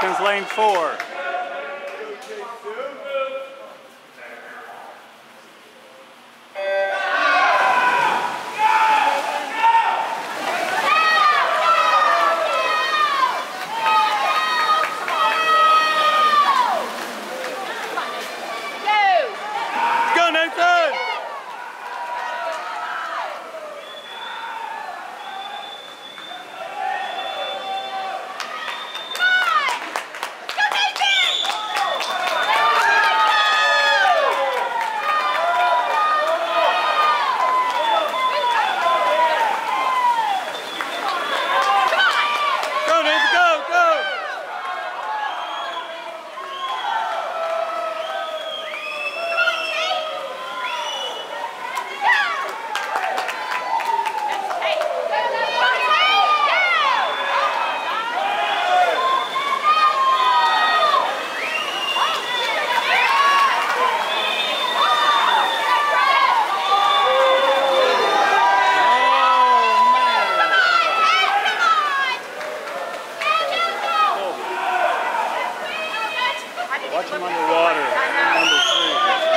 Americans, lane four. Watch him underwater, number three.